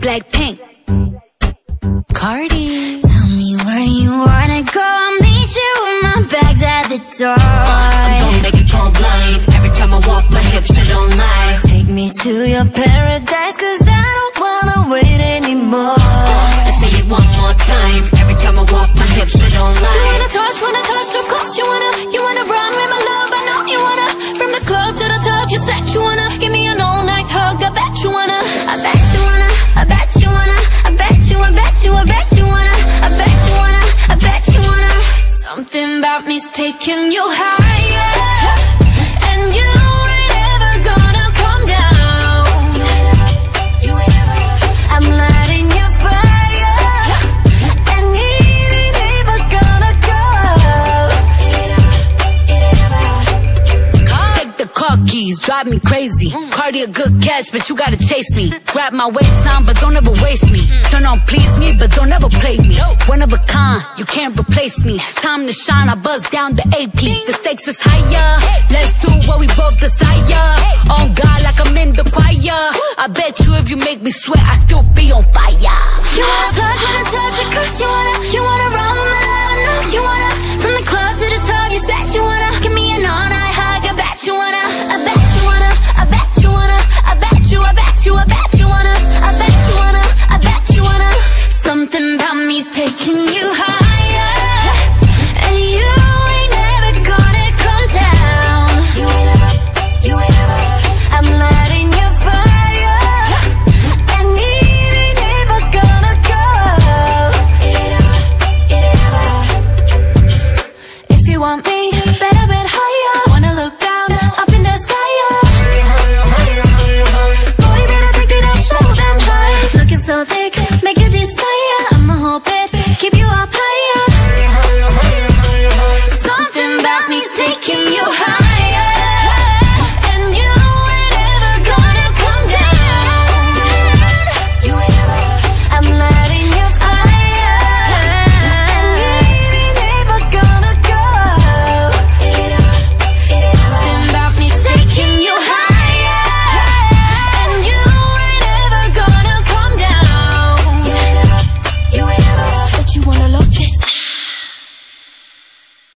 Blackpink. Cardi. Tell me where you wanna go. I'll meet you with my bags at the door. I'm gonna make you go blind Every time I walk my hips don't lie Take me to your paradise, cause I don't wanna wait anymore. I say it one about me's taking you higher drive me crazy. Cardi a good catch, but you gotta chase me. Grab my waistline, but don't ever waste me. Turn on, please me, but don't ever play me. One of a kind, you can't replace me. Time to shine, I buzz down the AP. The stakes is higher. Let's do what we both desire. On God, like I'm in the choir. I bet you if you make me sweat, I still be on fire. Me's taking you higher. And you ain't never gonna come down. You ain't ever, you ain't ever. I'm lighting your fire. And it ain't ever gonna go. It ain't ever, it ain't ever. If you want me, better bet higher you up